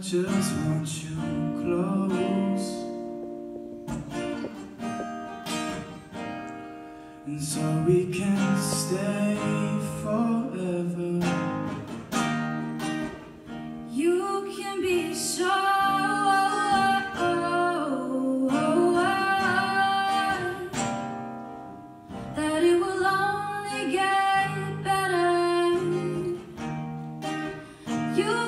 just want you close. And so we can stay forever. You can be so That it will only get better. You